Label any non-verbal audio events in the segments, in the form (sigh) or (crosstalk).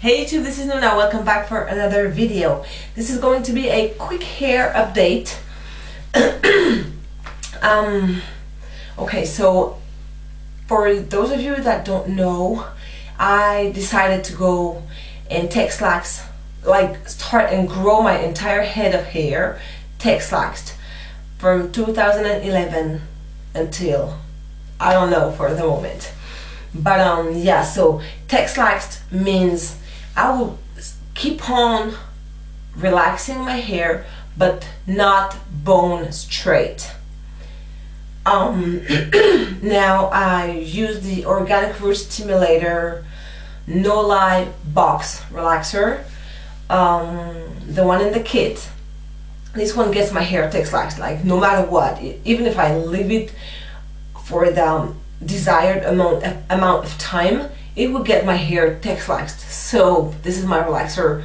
Hey YouTube, this is Nuna. Welcome back for another video. This is going to be a quick hair update. (clears throat) um, okay, so for those of you that don't know, I decided to go and Texlax, like start and grow my entire head of hair, Texlaxed, from 2011 until I don't know for the moment. But um yeah, so Texlaxed means I will keep on relaxing my hair but not bone straight. Um, (clears throat) now I use the Organic Root Stimulator No Lie Box Relaxer, um, the one in the kit. This one gets my hair Texlax like no matter what, even if I leave it for the desired amount amount of time, it will get my hair Texlaxed. So this is my relaxer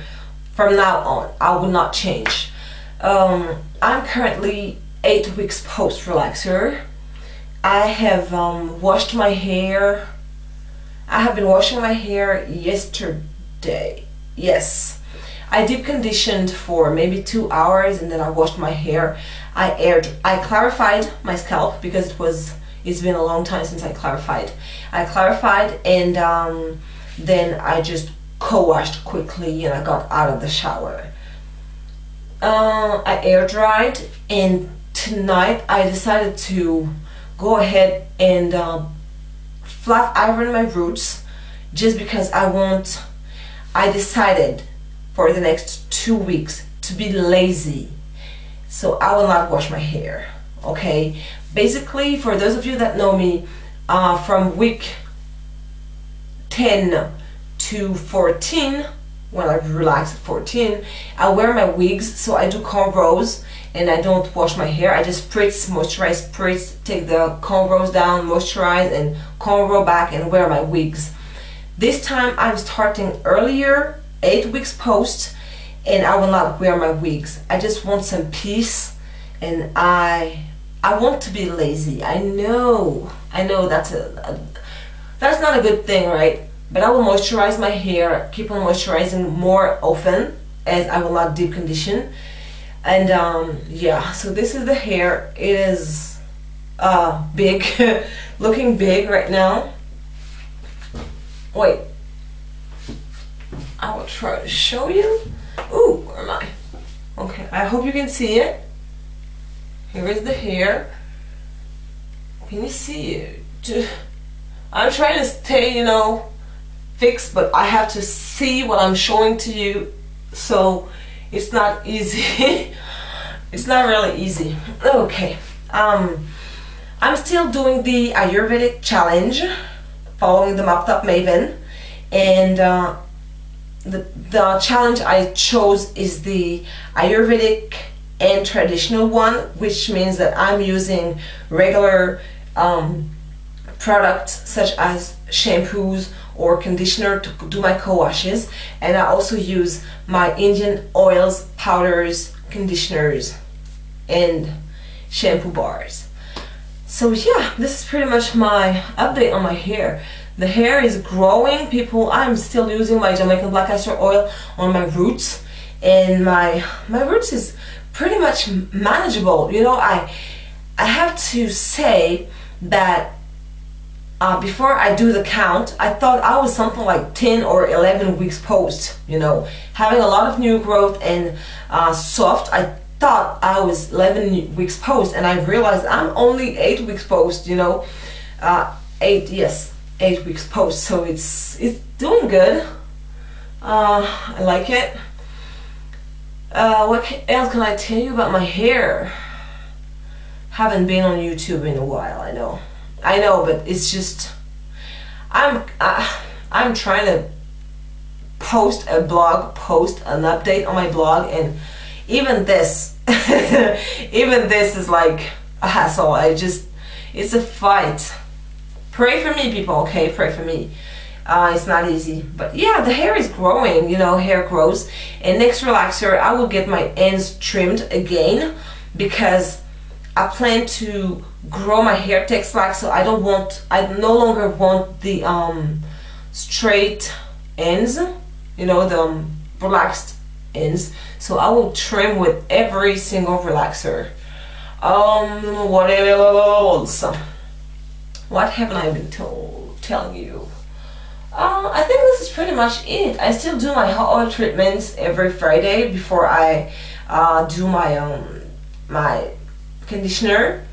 from now on. I will not change. Um, I'm currently eight weeks post relaxer. I have um, washed my hair. I have been washing my hair yesterday. Yes. I deep conditioned for maybe two hours and then I washed my hair. I aired, I clarified my scalp because it was, it's been a long time since I clarified. I clarified and um, then I just co-washed quickly and I got out of the shower. Uh, I air dried and tonight I decided to go ahead and uh, flat iron my roots just because I want, I decided for the next two weeks to be lazy. So I will not wash my hair, okay? Basically, for those of you that know me, uh, from week 10 to 14, when I relax at 14, I wear my wigs, so I do cornrows and I don't wash my hair. I just spritz, moisturize, spritz, take the cornrows down, moisturize and cornrow back and wear my wigs. This time I'm starting earlier, 8 weeks post, and I will not wear my wigs. I just want some peace and I I want to be lazy. I know. I know that's a, a that's not a good thing, right? But I will moisturize my hair, keep on moisturizing more often as I will not deep condition. And um, yeah, so this is the hair. It is uh, big, (laughs) looking big right now. Wait, I will try to show you. Ooh, where am I? Okay, I hope you can see it. Here is the hair. Can you see it? I'm trying to stay, you know, fixed, but I have to see what I'm showing to you. So it's not easy. (laughs) it's not really easy. Okay. Um, I'm still doing the Ayurvedic challenge, following the Mop Top Maven, and uh, the the challenge I chose is the Ayurvedic and traditional one, which means that I'm using regular um, products such as shampoos or conditioner to do my co-washes and I also use my Indian oils, powders, conditioners and shampoo bars. So yeah, this is pretty much my update on my hair. The hair is growing, people. I'm still using my Jamaican black castor oil on my roots and my my roots is pretty much manageable. You know, I I have to say that uh, before I do the count, I thought I was something like 10 or 11 weeks post, you know, having a lot of new growth and uh, soft. I thought I was 11 weeks post and I realized I'm only 8 weeks post, you know, uh, 8, yes, 8 weeks post. So it's, it's doing good. Uh, I like it. Uh, what else can I tell you about my hair? Haven't been on YouTube in a while, I know. I know, but it's just I'm uh, I'm trying to post a blog post, an update on my blog, and even this, (laughs) even this is like a hassle. I just it's a fight. Pray for me, people. Okay, pray for me. Uh, it's not easy, but yeah, the hair is growing. You know, hair grows. And next relaxer, I will get my ends trimmed again because I plan to grow my hair Texlax so I don't want I no longer want the um, straight ends you know, the um, relaxed ends. So I will trim with every single relaxer. Um, what else? What haven't I been told? Telling you. Uh, I think this is pretty much it. I still do my hot oil treatments every Friday before I uh, do my um my conditioner.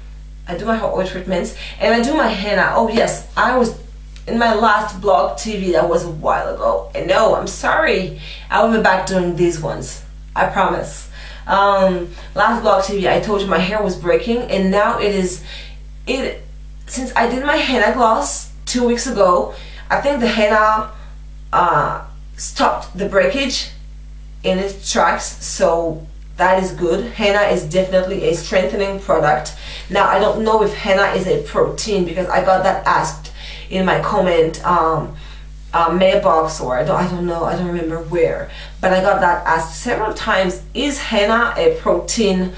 I do my hot oil treatments and I do my henna. Oh yes, I was in my last blog TV that was a while ago. And no, I'm sorry. I will be back doing these ones. I promise. Um, last blog TV, I told you my hair was breaking, and now it is. It since I did my henna gloss two weeks ago. I think the henna uh, stopped the breakage in its tracks, so that is good. Henna is definitely a strengthening product. Now I don't know if henna is a protein because I got that asked in my comment um, uh, mailbox or I don't, I don't know, I don't remember where, but I got that asked several times. Is henna a protein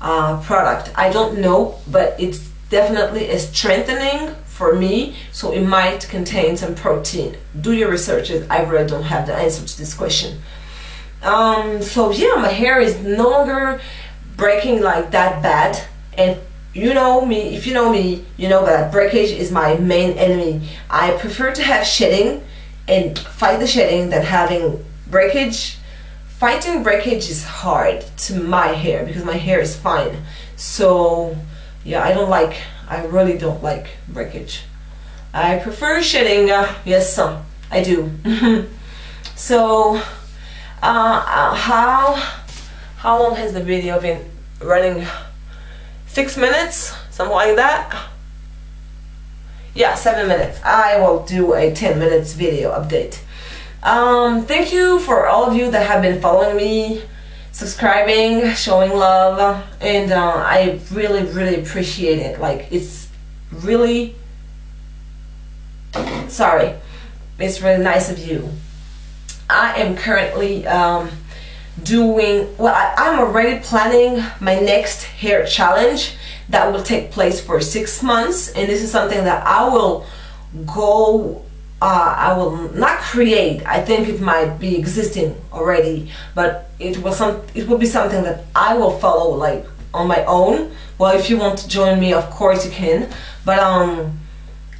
uh, product? I don't know, but it's definitely a strengthening for me, so it might contain some protein. Do your researches. I really don't have the answer to this question. Um, so yeah, my hair is no longer breaking like that bad, and you know me, if you know me, you know that breakage is my main enemy. I prefer to have shedding and fight the shedding than having breakage. Fighting breakage is hard to my hair because my hair is fine. So yeah, I don't like, I really don't like breakage. I prefer shedding, uh, yes, some, I do. (laughs) so uh, uh, how, how long has the video been running? six minutes, something like that. Yeah, seven minutes. I will do a 10 minutes video update. Um, thank you for all of you that have been following me, subscribing, showing love, and uh, I really, really appreciate it. Like, it's really, sorry, it's really nice of you. I am currently um, doing well I, am already planning my next hair challenge that will take place for six months and this is something that I will go uh, I will not create I think it might be existing already but it will some it will be something that I will follow like on my own. Well if you want to join me of course you can but um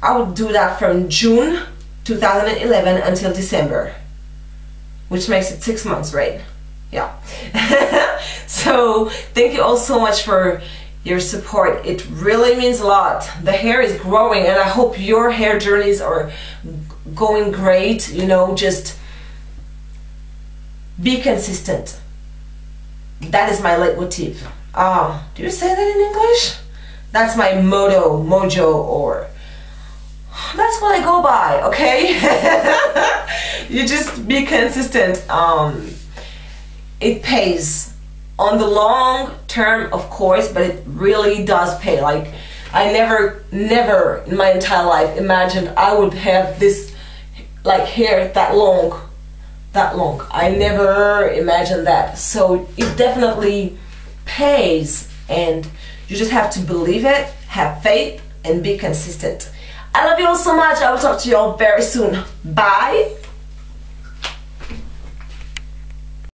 I will do that from June 2011 until December which makes it six months right? Yeah. (laughs) So thank you all so much for your support. It really means a lot. The hair is growing and i hope your hair journeys are going great you know just be consistent. That is my leitmotif. Ah do you say that in english? That's my motto mojo or that's what i go by okay? (laughs) You just be consistent. Um it pays. On the long term of course but it really does pay. Like I never never in my entire life imagined I would have this like hair that long that long. I never imagined that. So it definitely pays and you just have to believe it have faith and be consistent. I love you all so much. I will talk to you all very soon. Bye